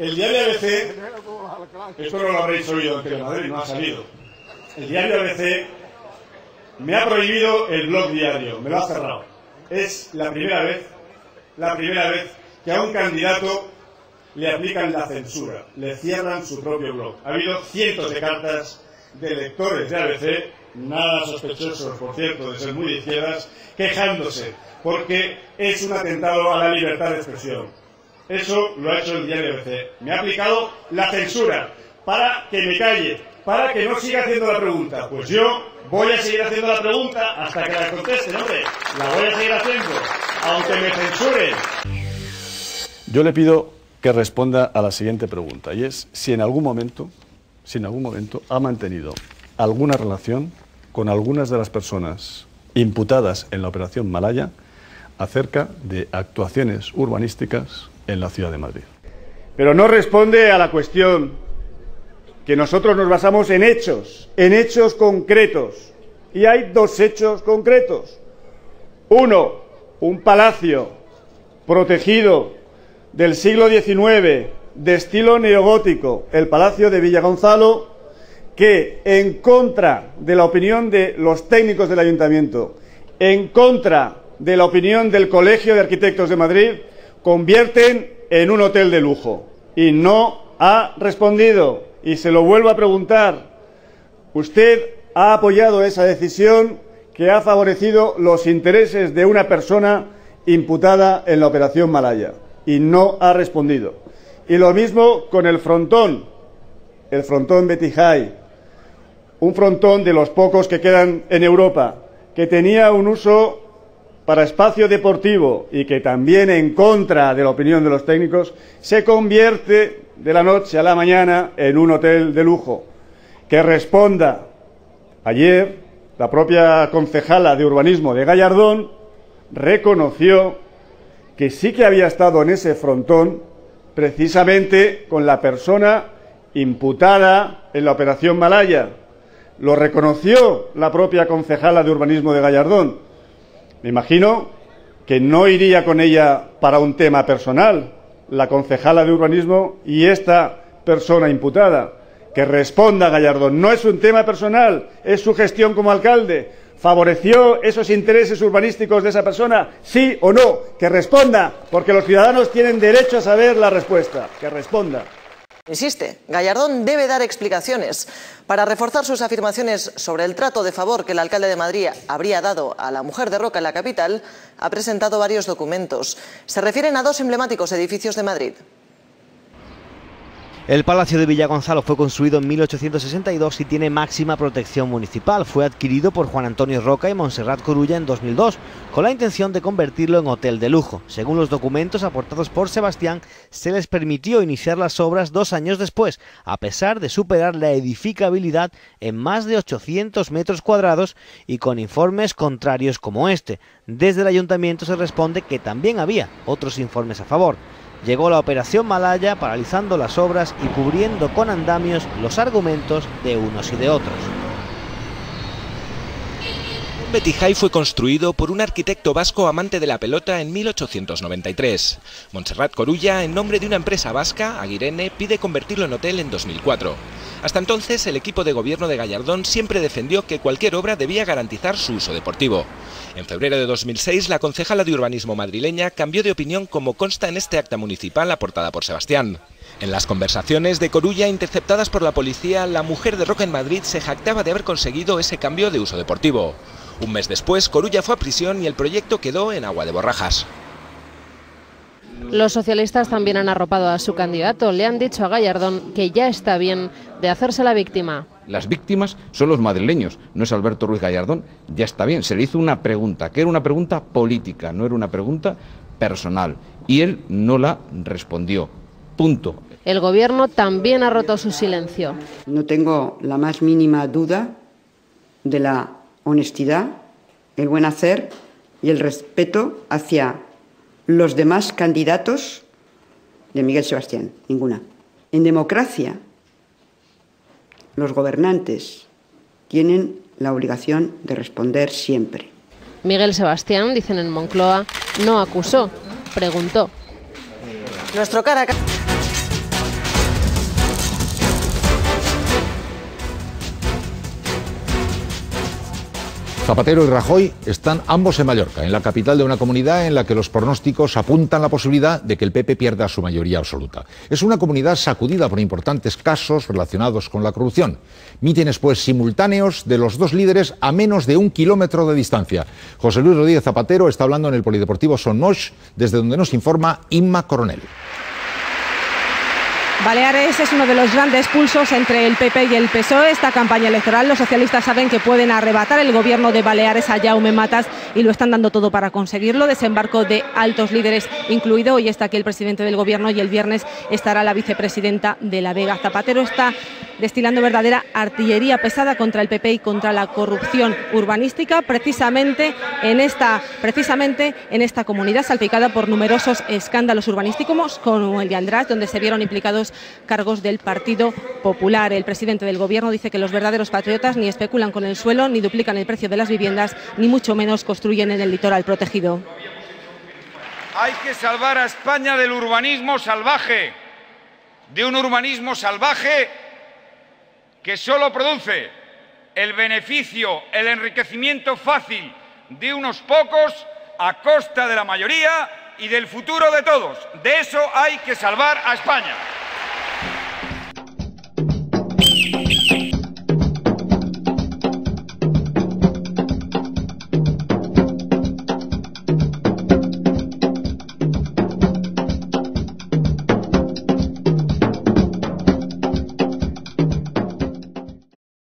El diario ABC, esto no lo habréis oído en Telemadrid, no ha salido. El diario ABC me ha prohibido el blog diario, me lo ha cerrado. Es la primera vez, la primera vez que a un candidato le aplican la censura, le cierran su propio blog. Ha habido cientos de cartas de lectores de ABC, nada sospechosos, por cierto, de ser muy izquierdas, quejándose, porque es un atentado a la libertad de expresión. Eso lo ha hecho el diario ABC. Me ha aplicado la censura para que me calle, para que no siga haciendo la pregunta. Pues yo voy a seguir haciendo la pregunta hasta que la contesten, hombre. La voy a seguir haciendo, aunque me censuren. Yo le pido que responda a la siguiente pregunta, y es si en algún momento, si en algún momento ha mantenido alguna relación con algunas de las personas imputadas en la operación Malaya acerca de actuaciones urbanísticas en la ciudad de Madrid. Pero no responde a la cuestión que nosotros nos basamos en hechos, en hechos concretos. Y hay dos hechos concretos. Uno, un palacio protegido del siglo XIX, de estilo neogótico, el Palacio de Villagonzalo, que en contra de la opinión de los técnicos del ayuntamiento, en contra de la opinión del Colegio de Arquitectos de Madrid, convierten en un hotel de lujo. Y no ha respondido. Y se lo vuelvo a preguntar. ¿Usted ha apoyado esa decisión que ha favorecido los intereses de una persona imputada en la operación Malaya? Y no ha respondido. Y lo mismo con el frontón, el frontón High, un frontón de los pocos que quedan en Europa, que tenía un uso para espacio deportivo y que también en contra de la opinión de los técnicos, se convierte de la noche a la mañana en un hotel de lujo. Que responda. Ayer, la propia concejala de urbanismo de Gallardón reconoció que sí que había estado en ese frontón precisamente con la persona imputada en la operación Malaya. Lo reconoció la propia concejala de urbanismo de Gallardón. Me imagino que no iría con ella para un tema personal, la concejala de urbanismo y esta persona imputada. Que responda Gallardón. No es un tema personal, es su gestión como alcalde. ¿Favoreció esos intereses urbanísticos de esa persona? ¿Sí o no? Que responda, porque los ciudadanos tienen derecho a saber la respuesta. Que responda. Insiste, Gallardón debe dar explicaciones. Para reforzar sus afirmaciones sobre el trato de favor que el alcalde de Madrid habría dado a la mujer de Roca en la capital, ha presentado varios documentos. Se refieren a dos emblemáticos edificios de Madrid. El Palacio de Villagonzalo fue construido en 1862 y tiene máxima protección municipal. Fue adquirido por Juan Antonio Roca y Montserrat Corulla en 2002, con la intención de convertirlo en hotel de lujo. Según los documentos aportados por Sebastián, se les permitió iniciar las obras dos años después, a pesar de superar la edificabilidad en más de 800 metros cuadrados y con informes contrarios como este. Desde el ayuntamiento se responde que también había otros informes a favor. Llegó la operación Malaya paralizando las obras y cubriendo con andamios los argumentos de unos y de otros. High fue construido por un arquitecto vasco amante de la pelota en 1893. Montserrat Corulla, en nombre de una empresa vasca, Aguirene, pide convertirlo en hotel en 2004. Hasta entonces, el equipo de gobierno de Gallardón siempre defendió que cualquier obra debía garantizar su uso deportivo. En febrero de 2006, la concejala de urbanismo madrileña cambió de opinión como consta en este acta municipal aportada por Sebastián. En las conversaciones de Corulla interceptadas por la policía, la mujer de Roca en Madrid se jactaba de haber conseguido ese cambio de uso deportivo. Un mes después, Corulla fue a prisión y el proyecto quedó en agua de borrajas. Los socialistas también han arropado a su candidato. Le han dicho a Gallardón que ya está bien de hacerse la víctima. Las víctimas son los madrileños, no es Alberto Ruiz Gallardón. Ya está bien, se le hizo una pregunta, que era una pregunta política, no era una pregunta personal. Y él no la respondió. Punto. El gobierno también ha roto su silencio. No tengo la más mínima duda de la honestidad, el buen hacer y el respeto hacia los demás candidatos de Miguel Sebastián. Ninguna. En democracia, los gobernantes tienen la obligación de responder siempre. Miguel Sebastián, dicen en Moncloa, no acusó, preguntó. Nuestro cara Zapatero y Rajoy están ambos en Mallorca, en la capital de una comunidad en la que los pronósticos apuntan la posibilidad de que el PP pierda su mayoría absoluta. Es una comunidad sacudida por importantes casos relacionados con la corrupción. Mítines, pues, simultáneos de los dos líderes a menos de un kilómetro de distancia. José Luis Rodríguez Zapatero está hablando en el Polideportivo Son Moix, desde donde nos informa Inma Coronel. Baleares es uno de los grandes pulsos entre el PP y el PSOE. Esta campaña electoral los socialistas saben que pueden arrebatar el gobierno de Baleares a Jaume Matas y lo están dando todo para conseguirlo. Desembarco de altos líderes incluido. Hoy está aquí el presidente del gobierno y el viernes estará la vicepresidenta de la Vega. Zapatero está destilando verdadera artillería pesada contra el PP y contra la corrupción urbanística, precisamente en esta, precisamente en esta comunidad salpicada por numerosos escándalos urbanísticos como el de András, donde se vieron implicados cargos del Partido Popular. El presidente del Gobierno dice que los verdaderos patriotas ni especulan con el suelo, ni duplican el precio de las viviendas, ni mucho menos construyen en el litoral protegido. Hay que salvar a España del urbanismo salvaje, de un urbanismo salvaje que solo produce el beneficio, el enriquecimiento fácil de unos pocos a costa de la mayoría y del futuro de todos. De eso hay que salvar a España.